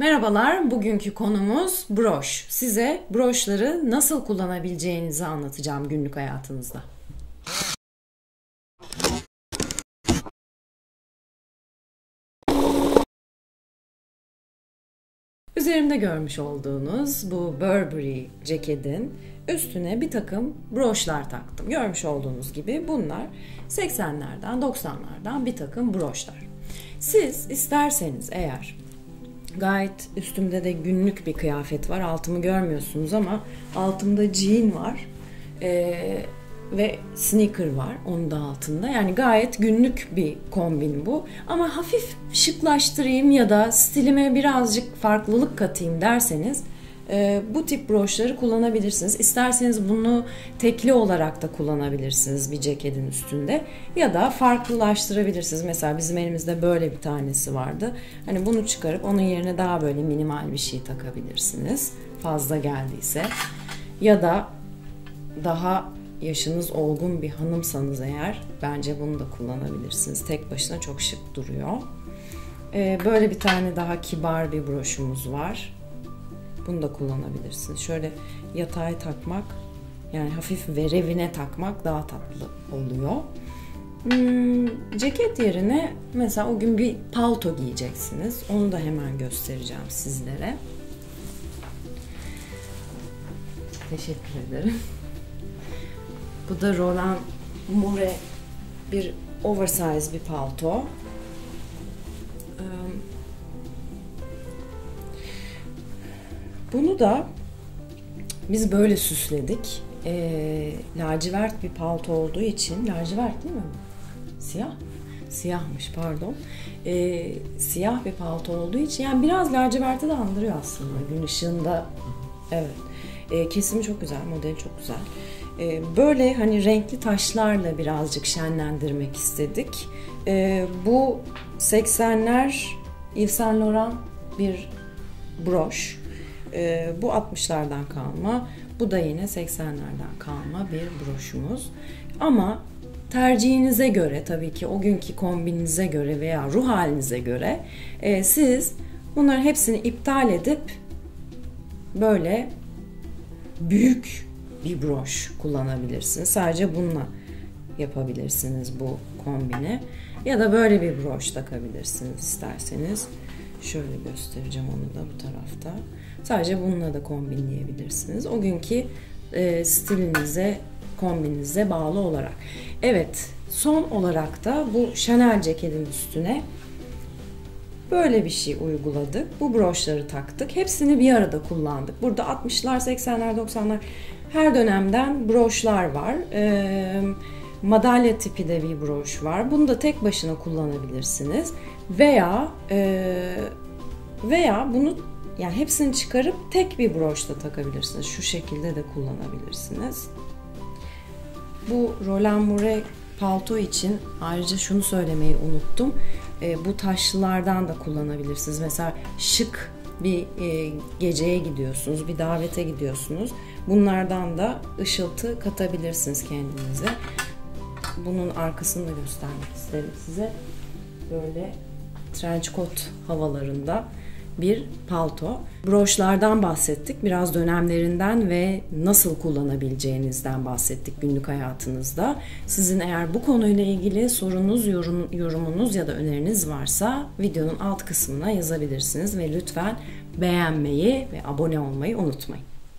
Merhabalar, bugünkü konumuz broş. Size broşları nasıl kullanabileceğinizi anlatacağım günlük hayatınızda. Üzerimde görmüş olduğunuz bu Burberry ceketin üstüne bir takım broşlar taktım. Görmüş olduğunuz gibi bunlar 80'lerden 90'lardan bir takım broşlar. Siz isterseniz eğer gayet üstümde de günlük bir kıyafet var. Altımı görmüyorsunuz ama altımda jean var. Ee, ve sneaker var onun da altında. Yani gayet günlük bir kombin bu. Ama hafif şıklaştırayım ya da stilime birazcık farklılık katayım derseniz e, bu tip broşları kullanabilirsiniz. İsterseniz bunu tekli olarak da kullanabilirsiniz bir ceketin üstünde ya da farklılaştırabilirsiniz. Mesela bizim elimizde böyle bir tanesi vardı. Hani bunu çıkarıp onun yerine daha böyle minimal bir şey takabilirsiniz. Fazla geldiyse. Ya da daha yaşınız olgun bir hanımsanız eğer bence bunu da kullanabilirsiniz. Tek başına çok şık duruyor. Ee, böyle bir tane daha kibar bir broşumuz var. Bunu da kullanabilirsiniz. Şöyle yatay takmak yani hafif verevine takmak daha tatlı oluyor. Hmm, ceket yerine mesela o gün bir palto giyeceksiniz. Onu da hemen göstereceğim sizlere. Teşekkür ederim. Bu da Roland Mouret bir oversize bir palto. Bunu da biz böyle süsledik. E, lacivert bir palto olduğu için, lacivert değil mi? Siyah. Siyahmış pardon. E, siyah bir palto olduğu için yani biraz laciverti de andırıyor aslında gün ışığında. Evet. E, kesimi çok güzel, modeli çok güzel. E, böyle hani renkli taşlarla birazcık şenlendirmek istedik. E, bu 80'ler Yves Saint Laurent bir broş. E, bu 60'lardan kalma. Bu da yine 80'lerden kalma bir broşumuz. Ama tercihinize göre tabii ki o günkü kombininize göre veya ruh halinize göre e, siz bunların hepsini iptal edip böyle büyük bir broş kullanabilirsiniz. Sadece bununla yapabilirsiniz bu kombini. Ya da böyle bir broş takabilirsiniz isterseniz. Şöyle göstereceğim onu da bu tarafta. Sadece bununla da kombinleyebilirsiniz. O günkü e, stilinize, kombinize bağlı olarak. Evet, son olarak da bu Chanel ceketin üstüne böyle bir şey uyguladık. Bu broşları taktık. Hepsini bir arada kullandık. Burada 60'lar, 80'ler, 90'lar her dönemden broşlar var. Ee, madalya tipi de bir broş var. Bunu da tek başına kullanabilirsiniz. Veya e, veya bunu yani hepsini çıkarıp tek bir broşla takabilirsiniz. Şu şekilde de kullanabilirsiniz. Bu Roland Mouret palto için ayrıca şunu söylemeyi unuttum. E, bu taşlılardan da kullanabilirsiniz. Mesela şık bir e, geceye gidiyorsunuz, bir davete gidiyorsunuz. Bunlardan da ışıltı katabilirsiniz kendinize. Bunun arkasını da göstermek isterim size. Böyle trench coat havalarında bir palto. Broşlardan bahsettik. Biraz dönemlerinden ve nasıl kullanabileceğinizden bahsettik günlük hayatınızda. Sizin eğer bu konuyla ilgili sorunuz, yorum, yorumunuz ya da öneriniz varsa videonun alt kısmına yazabilirsiniz ve lütfen beğenmeyi ve abone olmayı unutmayın.